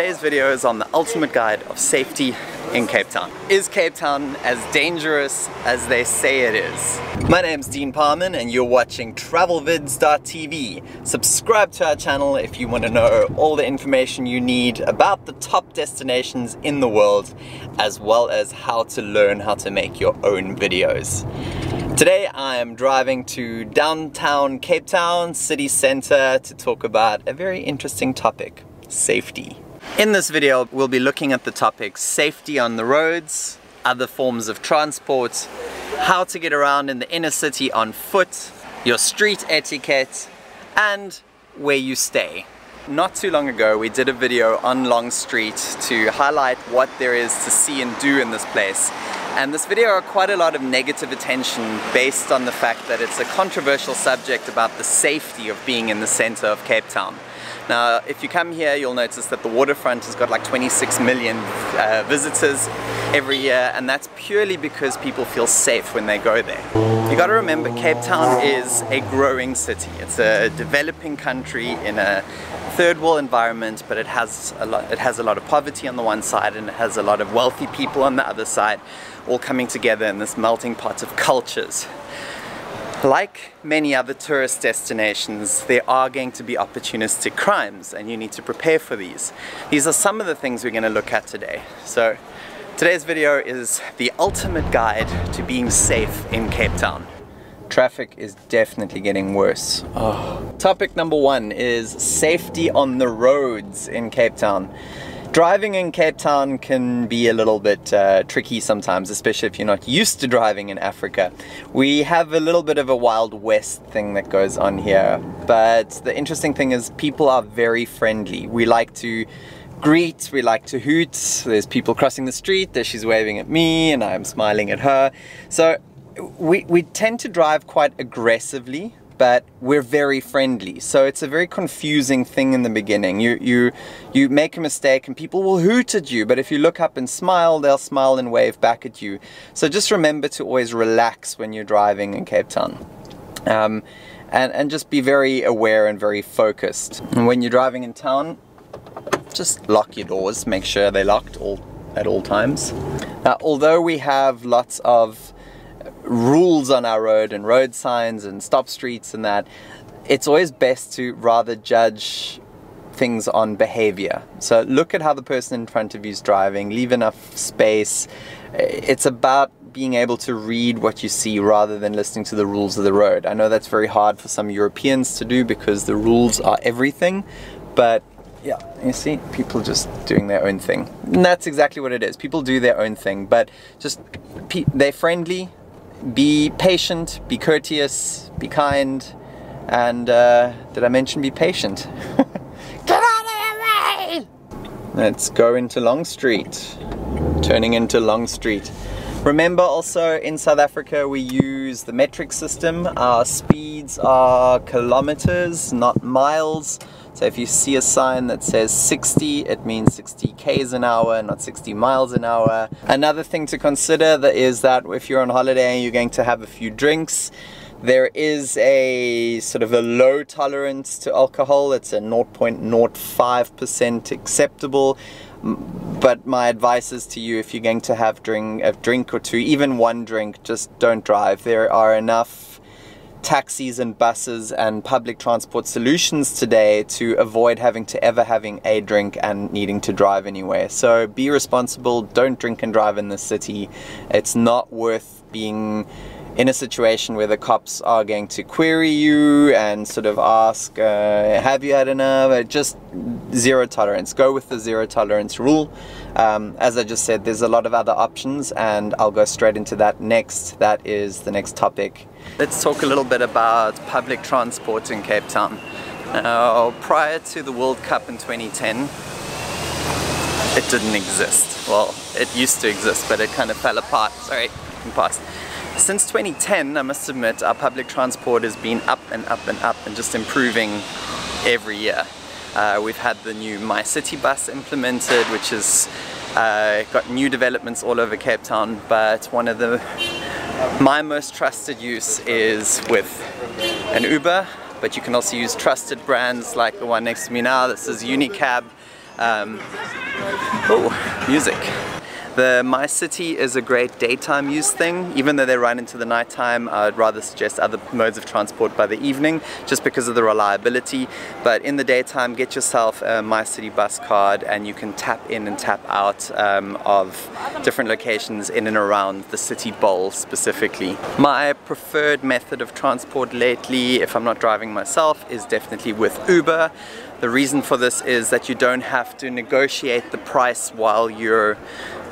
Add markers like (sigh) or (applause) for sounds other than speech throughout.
Today's video is on the ultimate guide of safety in Cape Town. Is Cape Town as dangerous as they say it is? My name's Dean Paarman and you're watching travelvids.tv. Subscribe to our channel if you want to know all the information you need about the top destinations in the world as well as how to learn how to make your own videos. Today I am driving to downtown Cape Town city center to talk about a very interesting topic, safety. In this video, we'll be looking at the topics safety on the roads, other forms of transport, how to get around in the inner city on foot, your street etiquette, and where you stay. Not too long ago, we did a video on Long Street to highlight what there is to see and do in this place. And this video got quite a lot of negative attention based on the fact that it's a controversial subject about the safety of being in the center of Cape Town. Now, if you come here, you'll notice that the waterfront has got like 26 million uh, visitors every year, and that's purely because people feel safe when they go there. You gotta remember, Cape Town is a growing city. It's a developing country in a third world environment, but it has a lot, it has a lot of poverty on the one side and it has a lot of wealthy people on the other side, all coming together in this melting pot of cultures. Like many other tourist destinations, there are going to be opportunistic crimes and you need to prepare for these. These are some of the things we're going to look at today. So today's video is the ultimate guide to being safe in Cape Town. Traffic is definitely getting worse. Oh. Topic number one is safety on the roads in Cape Town. Driving in Cape Town can be a little bit uh, tricky sometimes, especially if you're not used to driving in Africa. We have a little bit of a Wild West thing that goes on here, but the interesting thing is people are very friendly. We like to greet, we like to hoot, there's people crossing the street, there she's waving at me and I'm smiling at her. So we, we tend to drive quite aggressively but we're very friendly. So it's a very confusing thing in the beginning. You, you, you make a mistake and people will hoot at you, but if you look up and smile, they'll smile and wave back at you. So just remember to always relax when you're driving in Cape Town. Um, and, and just be very aware and very focused. And when you're driving in town, just lock your doors, make sure they're locked all, at all times. Now, although we have lots of rules on our road and road signs and stop streets and that, it's always best to rather judge things on behavior. So look at how the person in front of you is driving, leave enough space. It's about being able to read what you see rather than listening to the rules of the road. I know that's very hard for some Europeans to do because the rules are everything, but yeah, you see, people just doing their own thing. And that's exactly what it is. People do their own thing, but just they're friendly, be patient, be courteous, be kind, and uh, did I mention be patient? (laughs) Get out of the way! Let's go into Long Street, turning into Long Street. Remember also in South Africa we use the metric system. Our speeds are kilometers, not miles. So if you see a sign that says 60, it means 60 k's an hour, not 60 miles an hour. Another thing to consider is that if you're on holiday and you're going to have a few drinks, there is a sort of a low tolerance to alcohol. It's a 0.05% acceptable. But my advice is to you, if you're going to have drink, a drink or two, even one drink, just don't drive. There are enough taxis and buses and public transport solutions today to avoid having to ever having a drink and needing to drive anywhere. So be responsible, don't drink and drive in the city. It's not worth being in a situation where the cops are going to query you and sort of ask, uh, have you had enough? Just zero tolerance. Go with the zero tolerance rule. Um, as I just said, there's a lot of other options and I'll go straight into that next. That is the next topic. Let's talk a little bit about public transport in Cape Town. Now, prior to the World Cup in 2010, it didn't exist. Well, it used to exist, but it kind of fell apart. Sorry, past. Since 2010, I must admit, our public transport has been up and up and up and just improving every year. Uh, we've had the new MyCiTi bus implemented, which has uh, got new developments all over Cape Town, but one of the my most trusted use is with an Uber, but you can also use trusted brands like the one next to me now. This is Unicab. Um, oh, music. The MyCiTi is a great daytime use thing. Even though they run into the nighttime, I'd rather suggest other modes of transport by the evening just because of the reliability. But in the daytime, get yourself a MyCiTi bus card and you can tap in and tap out um, of different locations in and around the city bowl specifically. My preferred method of transport lately, if I'm not driving myself, is definitely with Uber. The reason for this is that you don't have to negotiate the price while you're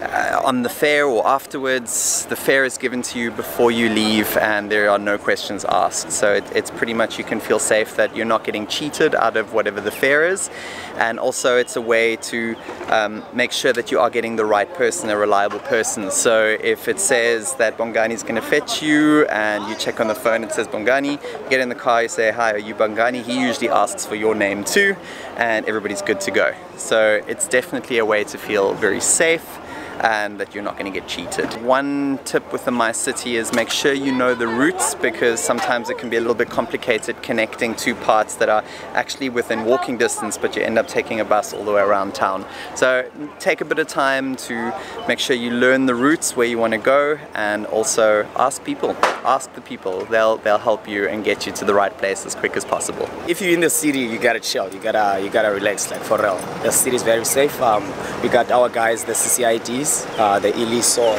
uh, on the fare or afterwards. The fare is given to you before you leave and there are no questions asked. So it, it's pretty much you can feel safe that you're not getting cheated out of whatever the fare is. And also it's a way to um, make sure that you are getting the right person, a reliable person. So if it says that Bongani is going to fetch you and you check on the phone, it says Bongani, get in the car, you say, hi, are you Bongani? He usually asks for your name too and everybody's good to go. So it's definitely a way to feel very safe and that you're not going to get cheated. One tip with the MyCiTi is make sure you know the routes because sometimes it can be a little bit complicated connecting two parts that are actually within walking distance but you end up taking a bus all the way around town. So take a bit of time to make sure you learn the routes where you want to go and also ask people. Ask the people. They'll they'll help you and get you to the right place as quick as possible. If you're in the city, you gotta chill. You gotta you gotta relax like for real. The city is very safe. Um, we got our guys, the CCIDs uh, the Iliso,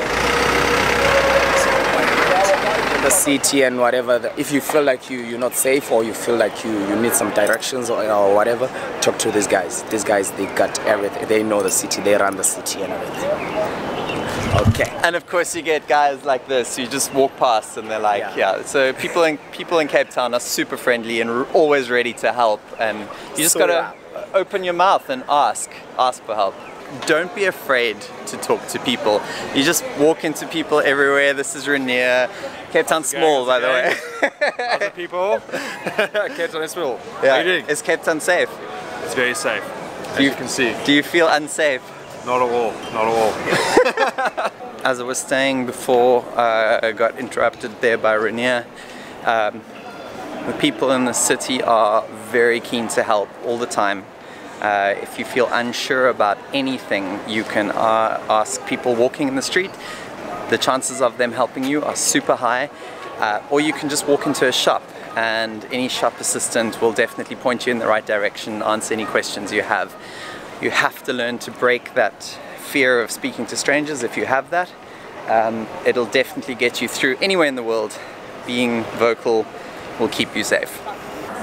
the city and whatever. If you feel like you, you're not safe or you feel like you, you need some directions or, or whatever, talk to these guys. These guys, they got everything. They know the city, they run the city and everything. Okay. And of course you get guys like this, you just walk past and they're like, yeah. yeah. So people in people in Cape Town are super friendly and always ready to help and you just so, gotta open your mouth and ask, ask for help don't be afraid to talk to people. You just walk into people everywhere. This is Rainier. Cape Town small, by the way. Other people. (laughs) (laughs) Cape Town is small. Yeah. How you doing? Is Cape Town safe? It's very safe, as you, you can see. Do you feel unsafe? Not at all, not at all. (laughs) as I was saying before, uh, I got interrupted there by Rainier. Um, the people in the city are very keen to help all the time. Uh, if you feel unsure about anything, you can uh, ask people walking in the street. The chances of them helping you are super high. Uh, or you can just walk into a shop and any shop assistant will definitely point you in the right direction, answer any questions you have. You have to learn to break that fear of speaking to strangers if you have that. Um, it'll definitely get you through anywhere in the world. Being vocal will keep you safe.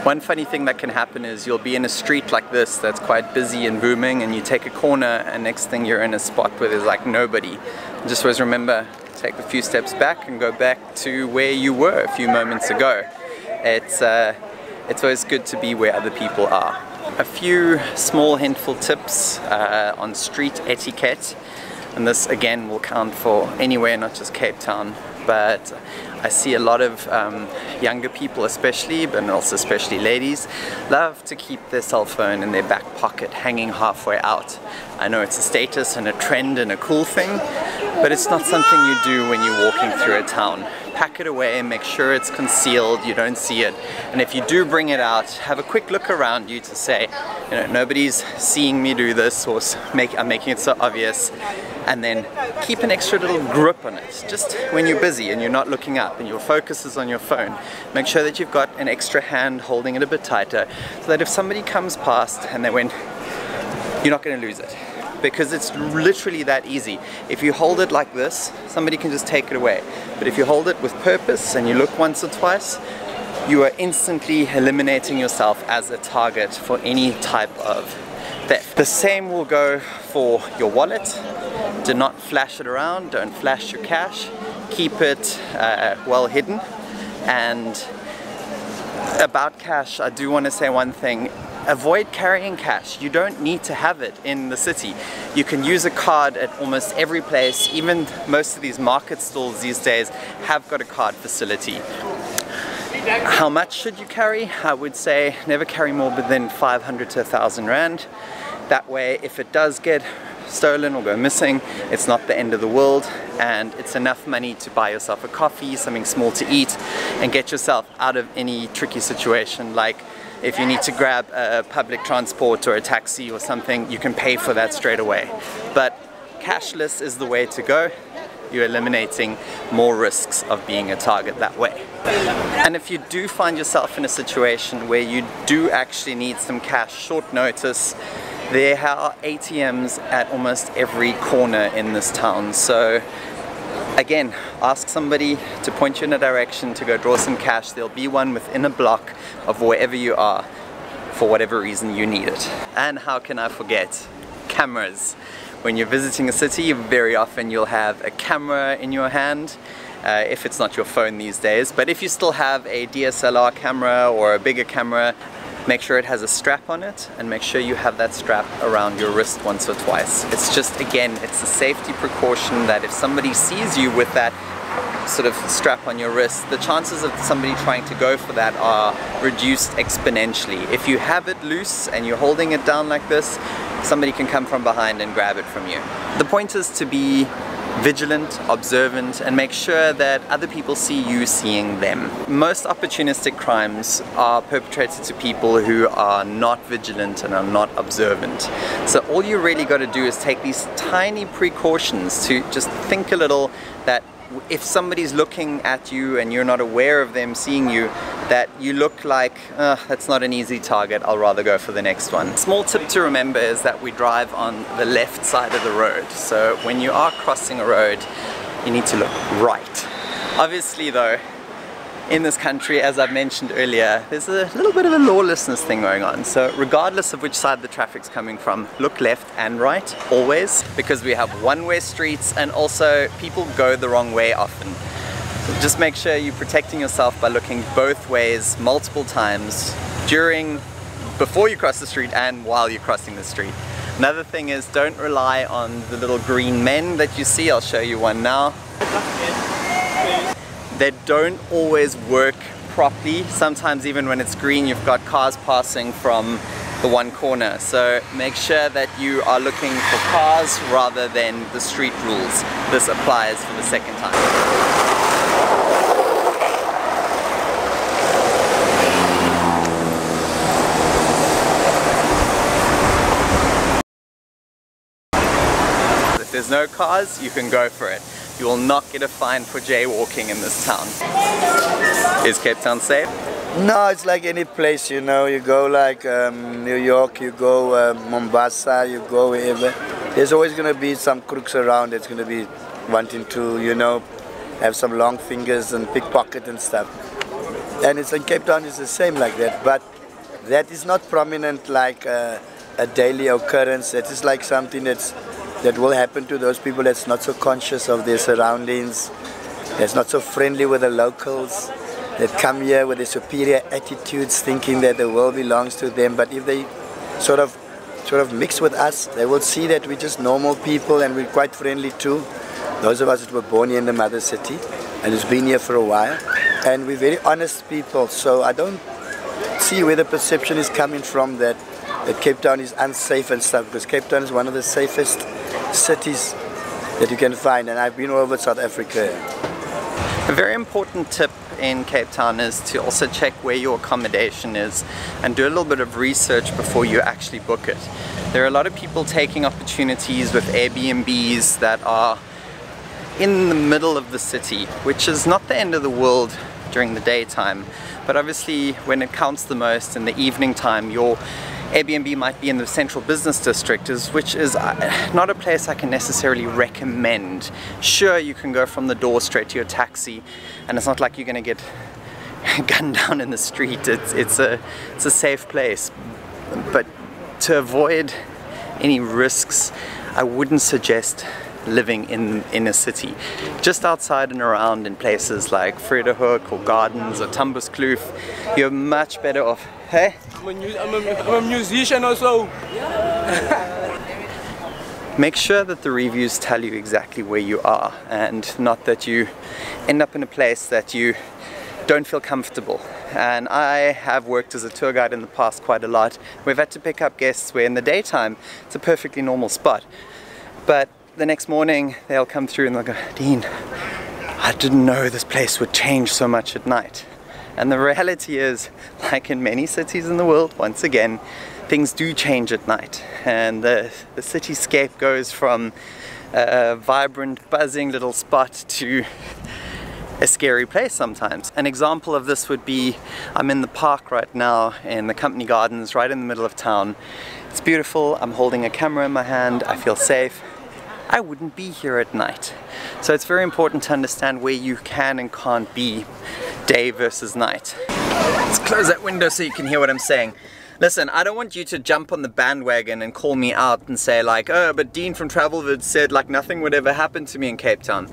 One funny thing that can happen is you'll be in a street like this that's quite busy and booming and you take a corner and next thing you're in a spot where there's like nobody. Just always remember, take a few steps back and go back to where you were a few moments ago. It's, uh, it's always good to be where other people are. A few small handful tips uh, on street etiquette and this again will count for anywhere, not just Cape Town but I see a lot of um, younger people especially, but also especially ladies, love to keep their cell phone in their back pocket hanging halfway out. I know it's a status and a trend and a cool thing, but it's not something you do when you're walking through a town. Pack it away and make sure it's concealed, you don't see it. And if you do bring it out, have a quick look around you to say, you know, nobody's seeing me do this or make, I'm making it so obvious and then keep an extra little grip on it. Just when you're busy and you're not looking up and your focus is on your phone, make sure that you've got an extra hand holding it a bit tighter so that if somebody comes past and they went, you're not going to lose it. Because it's literally that easy. If you hold it like this, somebody can just take it away. But if you hold it with purpose and you look once or twice, you are instantly eliminating yourself as a target for any type of theft. The same will go for your wallet, do not flash it around, don't flash your cash, keep it uh, well hidden. And about cash, I do want to say one thing. Avoid carrying cash. You don't need to have it in the city. You can use a card at almost every place. Even most of these market stalls these days have got a card facility. How much should you carry? I would say never carry more than 500 to 1000 Rand. That way, if it does get stolen or go missing, it's not the end of the world and it's enough money to buy yourself a coffee, something small to eat and get yourself out of any tricky situation like If you need to grab a public transport or a taxi or something, you can pay for that straight away. But cashless is the way to go. You're eliminating more risks of being a target that way. And if you do find yourself in a situation where you do actually need some cash short notice, there are ATMs at almost every corner in this town. So again, ask somebody to point you in a direction to go draw some cash. There'll be one within a block of wherever you are for whatever reason you need it. And how can I forget? Cameras. When you're visiting a city, very often you'll have a camera in your hand. Uh, if it's not your phone these days. But if you still have a DSLR camera or a bigger camera, make sure it has a strap on it and make sure you have that strap around your wrist once or twice. It's just, again, it's a safety precaution that if somebody sees you with that sort of strap on your wrist, the chances of somebody trying to go for that are reduced exponentially. If you have it loose and you're holding it down like this, somebody can come from behind and grab it from you. The point is to be vigilant, observant, and make sure that other people see you seeing them. Most opportunistic crimes are perpetrated to people who are not vigilant and are not observant. So all you really got to do is take these tiny precautions to just think a little that if somebody's looking at you and you're not aware of them seeing you, that you look like, uh, that's not an easy target, I'll rather go for the next one. Small tip to remember is that we drive on the left side of the road. So when you are crossing a road, you need to look right. Obviously though, in this country, as I've mentioned earlier, there's a little bit of a lawlessness thing going on. So regardless of which side the traffic's coming from, look left and right, always, because we have one-way streets and also people go the wrong way often. So just make sure you're protecting yourself by looking both ways multiple times during, before you cross the street and while you're crossing the street. Another thing is don't rely on the little green men that you see. I'll show you one now they don't always work properly. Sometimes even when it's green, you've got cars passing from the one corner. So make sure that you are looking for cars rather than the street rules. This applies for the second time. If there's no cars, you can go for it. You will not get a fine for jaywalking in this town. Is Cape Town safe? No, it's like any place, you know. You go like um, New York, you go uh, Mombasa, you go wherever. There's always going to be some crooks around that's going to be wanting to, you know, have some long fingers and pickpocket and stuff. And it's in Cape Town, it's the same like that. But that is not prominent like uh, a daily occurrence. That is like something that's that will happen to those people that's not so conscious of their surroundings, that's not so friendly with the locals, that come here with their superior attitudes, thinking that the world belongs to them. But if they sort of sort of mix with us, they will see that we're just normal people and we're quite friendly too. Those of us that were born here in the mother city and who's been here for a while. And we're very honest people, so I don't see where the perception is coming from that, that Cape Town is unsafe and stuff, because Cape Town is one of the safest cities that you can find and I've been all over South Africa. A very important tip in Cape Town is to also check where your accommodation is and do a little bit of research before you actually book it. There are a lot of people taking opportunities with Airbnbs that are in the middle of the city, which is not the end of the world during the daytime, but obviously when it counts the most in the evening time, your Airbnb might be in the central business district, is, which is uh, not a place I can necessarily recommend. Sure, you can go from the door straight to your taxi, and it's not like you're going to get (laughs) gunned down in the street. It's, it's, a, it's a safe place. But to avoid any risks, I wouldn't suggest living in, in a city. Just outside and around in places like Vredehoek or Gardens or Tamboerskloof, you're much better off. Hey? I'm a, I'm a, I'm a musician also. (laughs) Make sure that the reviews tell you exactly where you are and not that you end up in a place that you don't feel comfortable. And I have worked as a tour guide in the past quite a lot. We've had to pick up guests where in the daytime it's a perfectly normal spot. But the next morning they'll come through and they'll go, Dean, I didn't know this place would change so much at night. And the reality is, like in many cities in the world, once again, things do change at night. And the, the cityscape goes from a vibrant, buzzing little spot to a scary place sometimes. An example of this would be, I'm in the park right now in the company gardens right in the middle of town. It's beautiful, I'm holding a camera in my hand, I feel safe. I wouldn't be here at night. So it's very important to understand where you can and can't be day versus night. Let's close that window so you can hear what I'm saying. Listen, I don't want you to jump on the bandwagon and call me out and say like, oh, but Dean from Travelvid said like nothing would ever happen to me in Cape Town.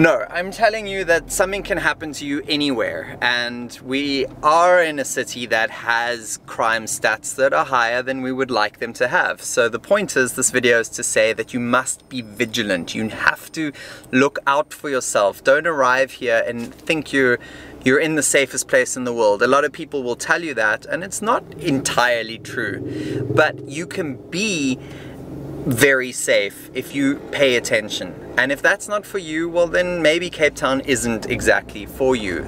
No, I'm telling you that something can happen to you anywhere and we are in a city that has crime stats that are higher than we would like them to have. So the point is this video is to say that you must be vigilant. You have to look out for yourself. Don't arrive here and think you're you're in the safest place in the world. A lot of people will tell you that and it's not entirely true. But you can be very safe if you pay attention. And if that's not for you, well then maybe Cape Town isn't exactly for you.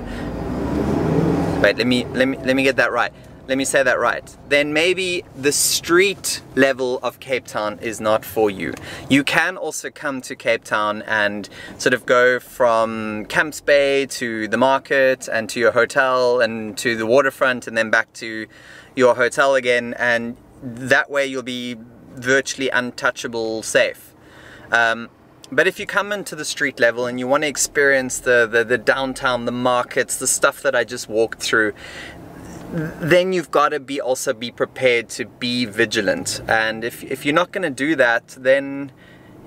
Wait, let me let me let me get that right. Let me say that right. Then maybe the street level of Cape Town is not for you. You can also come to Cape Town and sort of go from Camps Bay to the market and to your hotel and to the waterfront and then back to your hotel again and that way you'll be virtually untouchable safe. Um, but if you come into the street level and you want to experience the, the, the, downtown, the markets, the stuff that I just walked through, then you've got to be also be prepared to be vigilant. And if, if you're not going to do that, then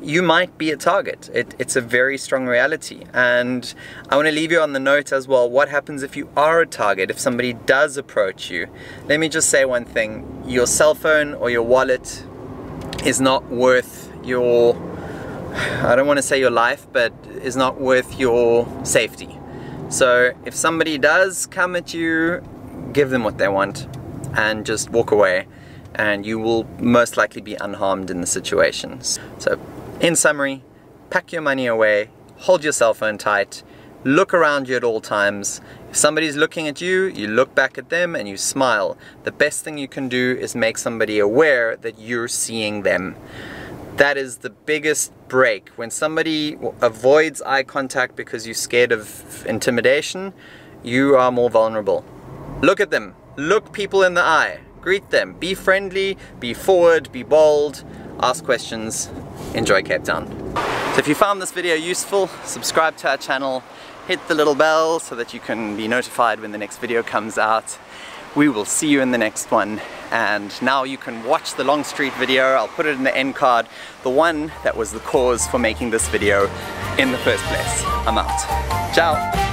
you might be a target. It, it's a very strong reality. And I want to leave you on the note as well, what happens if you are a target, if somebody does approach you? Let me just say one thing, your cell phone or your wallet is not worth your, I don't want to say your life, but is not worth your safety. So if somebody does come at you, give them what they want and just walk away and you will most likely be unharmed in the situation. So in summary, pack your money away, hold your cell phone tight, look around you at all times. If somebody's looking at you, you look back at them and you smile. The best thing you can do is make somebody aware that you're seeing them. That is the biggest break. When somebody avoids eye contact because you're scared of intimidation, you are more vulnerable. Look at them. Look people in the eye. Greet them. Be friendly, be forward, be bold, ask questions, enjoy Cape Town. So if you found this video useful, subscribe to our channel, hit the little bell so that you can be notified when the next video comes out. We will see you in the next one and now you can watch the Longstreet video. I'll put it in the end card, the one that was the cause for making this video in the first place. I'm out. Ciao.